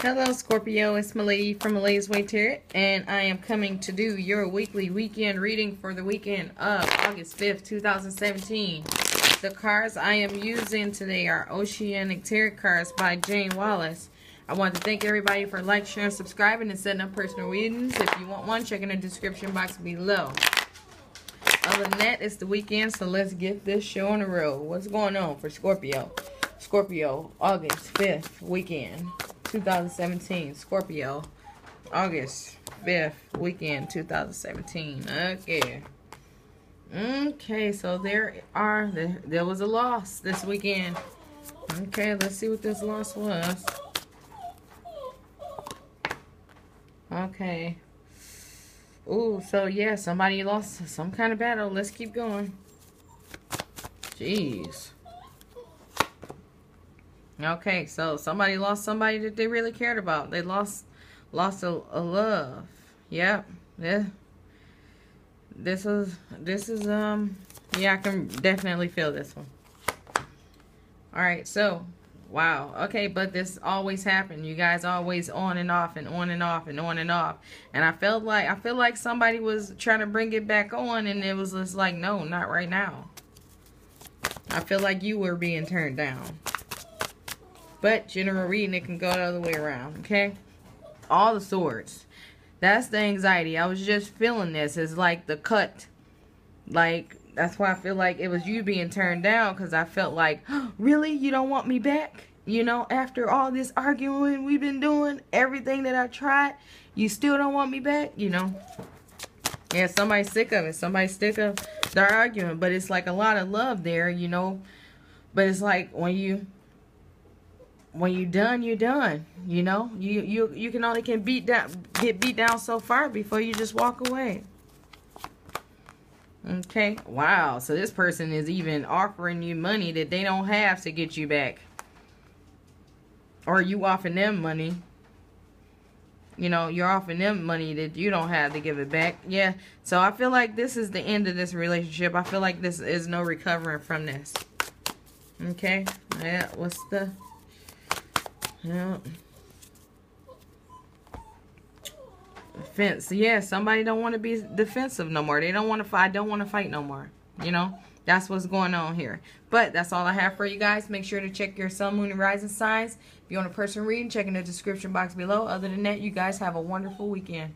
Hello Scorpio, it's Malady from Malady's Way Tarot, and I am coming to do your weekly weekend reading for the weekend of August 5th, 2017. The cards I am using today are Oceanic Tarot cards by Jayne Wallace. I want to thank everybody for like, sharing, subscribing, and setting up personal readings. If you want one, check in the description box below. Other than that, it's the weekend, so let's get this show on the road. What's going on for Scorpio? Scorpio, August 5th, weekend. 2017. Scorpio. August 5th, weekend 2017. Okay. Okay, so there are, there, was a loss this weekend. Okay, let's see what this loss was. Okay. Ooh, so yeah, somebody lost some kind of battle. Let's keep going. Jeez. Okay, so somebody lost somebody that they really cared about. They lost lost a, a love. Yep. Yeah. This is this is um yeah, I can definitely feel this one. All right, so wow. Okay, but this always happened. You guys always on and off and on and off and on and off. And I felt like I feel like somebody was trying to bring it back on and it was just like, "No, not right now." I feel like you were being turned down. But general reading, it can go the other way around, okay? All the swords. That's the anxiety. I was just feeling this. It's like the cut. Like, that's why I feel like it was you being turned down. Because I felt like, oh, really? You don't want me back? You know, after all this arguing we've been doing, everything that I tried, you still don't want me back? You know? Yeah, somebody's sick of it. Somebody's sick of their argument. But it's like a lot of love there, you know? But it's like when you when you're done, you're done. You know, you you you can only can beat down get beat down so far before you just walk away. Okay, wow. So this person is even offering you money that they don't have to get you back, or you offering them money. You know, you're offering them money that you don't have to give it back. Yeah. So I feel like this is the end of this relationship. I feel like this is no recovering from this. Okay. Yeah. What's the yeah. Defense. Yeah, somebody don't want to be defensive no more. They don't want to fight. Don't want to fight no more. You know, that's what's going on here. But that's all I have for you guys. Make sure to check your sun, moon, and rising signs. If you want a person reading, check in the description box below. Other than that, you guys have a wonderful weekend.